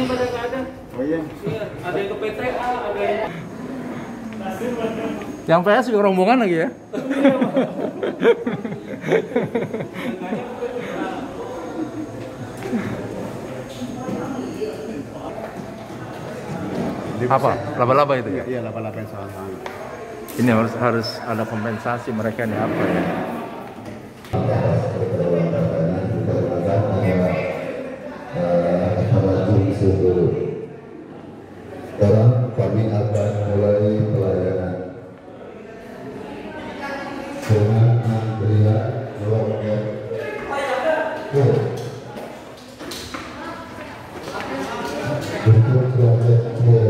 Ada yang ke PTA, ada yang Yang PS juga rombongan lagi ya. Apa? Laba-laba itu ya? Iya, laba-laba yang sama Ini harus harus ada kompensasi mereka nih apa ya? Sekarang kami akan mulai pelayanan. Dengan antrian loket. Untuk loket ke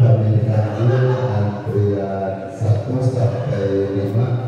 kami akan antrian 1 sampai 5